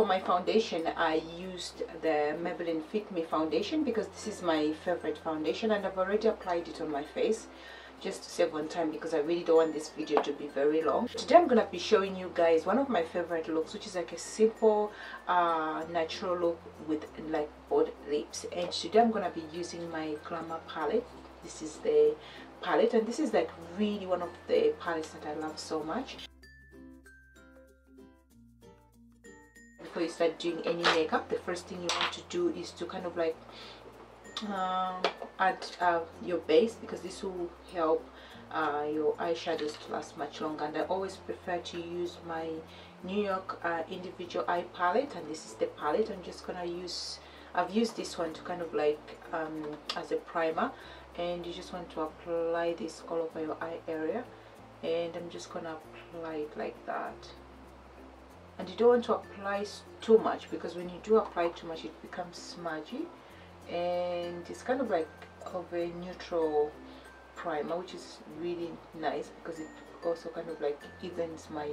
for my foundation I used the Maybelline Fit Me foundation because this is my favorite foundation and I've already applied it on my face just to save on time because I really don't want this video to be very long. Today I'm gonna be showing you guys one of my favorite looks which is like a simple uh, natural look with like bold lips and today I'm gonna be using my Glamour palette. This is the palette and this is like really one of the palettes that I love so much. Before you start doing any makeup the first thing you want to do is to kind of like um, add uh, your base because this will help uh, your eyeshadows to last much longer. And I always prefer to use my New York uh, individual eye palette and this is the palette. I'm just gonna use I've used this one to kind of like um, as a primer. And you just want to apply this all over your eye area. And I'm just gonna apply it like that and you don't want to apply too much because when you do apply too much it becomes smudgy. And it's kind of like of a neutral primer which is really nice because it also kind of like evens my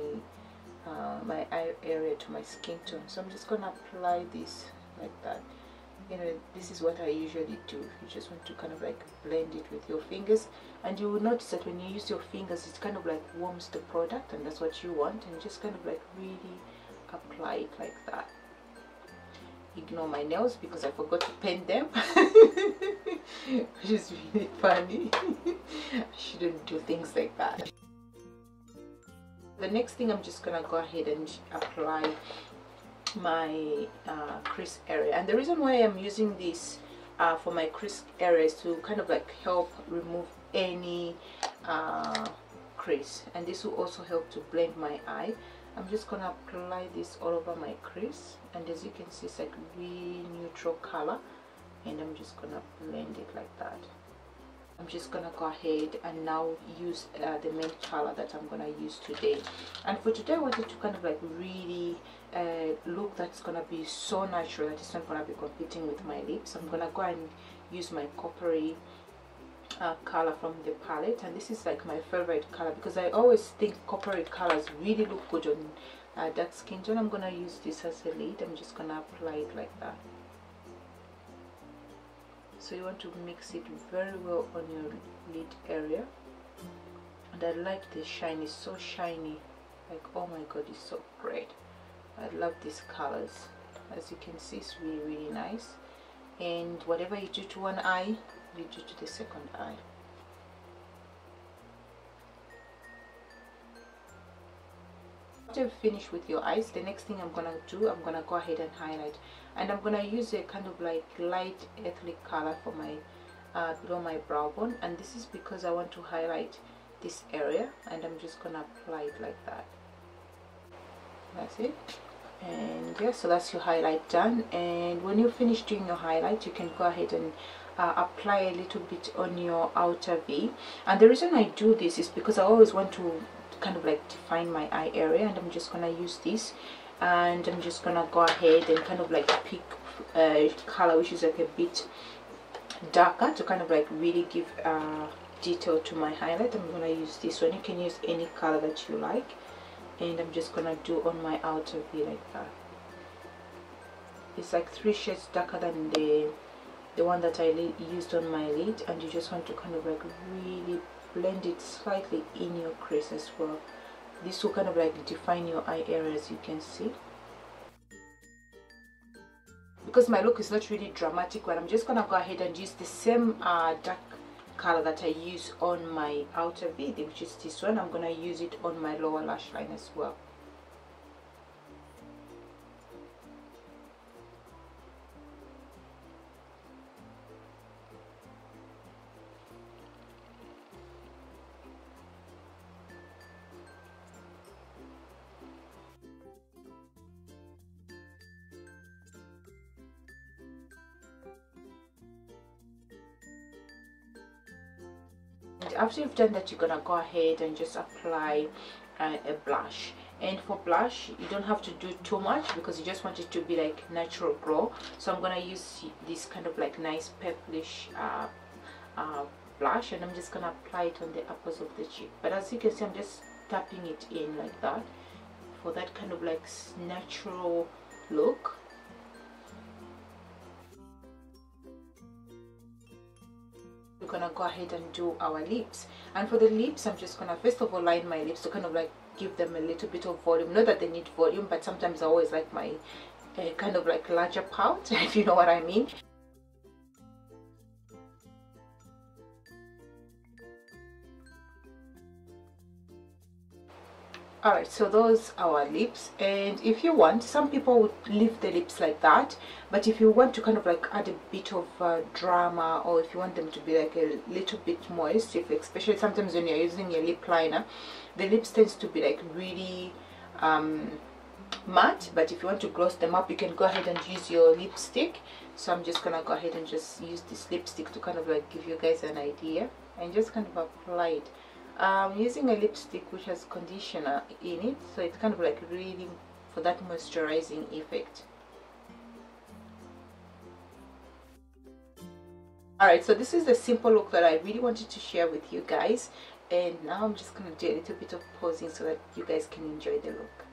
uh, my eye area to my skin tone. So I'm just gonna apply this like that. You know this is what I usually do. You just want to kind of like blend it with your fingers. And you will notice that when you use your fingers it kind of like warms the product and that's what you want. And just kind of like really apply it like that. Ignore my nails because I forgot to paint them. Which is really funny. I shouldn't do things like that. The next thing I'm just gonna go ahead and apply my uh, crease area. And the reason why I'm using this uh, for my crease area is to kind of like help remove any uh, crease. And this will also help to blend my eye I'm just gonna apply this all over my crease and as you can see it's like really neutral color and I'm just gonna blend it like that. I'm just gonna go ahead and now use uh, the main color that I'm gonna use today. And for today I wanted to kind of like really uh, look that's gonna be so natural that it's not gonna be competing with my lips. I'm gonna go and use my coppery uh, color from the palette. And this is like my favorite color because I always think coppery colors really look good on uh, dark skin tone I'm gonna use this as a lid. I'm just gonna apply it like that. So you want to mix it very well on your lid area. And I like the shine it's so shiny. Like oh my god it's so great I love these colors. As you can see it's really really nice and whatever you do to one eye you do to the second eye. After you finish with your eyes the next thing I'm gonna do I'm gonna go ahead and highlight. And I'm gonna use a kind of like light ethnic color for my uh, below my brow bone. And this is because I want to highlight this area and I'm just gonna apply it like that. That's it and yeah so that's your highlight done. And when you finish doing your highlight you can go ahead and uh, apply a little bit on your outer V. And the reason I do this is because I always want to kind of like define my eye area and I'm just gonna use this. And I'm just gonna go ahead and kind of like pick a color which is like a bit darker to kind of like really give uh, detail to my highlight. I'm gonna use this one. You can use any color that you like and I'm just gonna do on my outer V like that. It's like three shades darker than the the one that I used on my lid and you just want to kind of like really blend it slightly in your crease as well. This will kind of like define your eye area as you can see. Because my look is not really dramatic but I'm just gonna go ahead and use the same uh, dark color that I use on my outer V which is this one I'm gonna use it on my lower lash line as well after you've done that you're gonna go ahead and just apply uh, a blush. And for blush you don't have to do too much because you just want it to be like natural glow. So I'm gonna use this kind of like nice purplish uh, uh, blush and I'm just gonna apply it on the uppers of the cheek. But as you can see I'm just tapping it in like that for that kind of like natural look we're gonna go ahead and do our lips. And for the lips I'm just gonna first of all line my lips to kind of like give them a little bit of volume. Not that they need volume but sometimes I always like my uh, kind of like larger pout if you know what I mean alright so those are our lips. And if you want some people would leave the lips like that. But if you want to kind of like add a bit of uh, drama or if you want them to be like a little bit moist if especially sometimes when you're using your lip liner the lips tends to be like really um, matte. But if you want to gloss them up you can go ahead and use your lipstick. So I'm just gonna go ahead and just use this lipstick to kind of like give you guys an idea and just kind of apply it I'm using a lipstick which has conditioner in it so it's kind of like really for that moisturizing effect. Alright so this is the simple look that I really wanted to share with you guys and now I'm just going to do a little bit of posing so that you guys can enjoy the look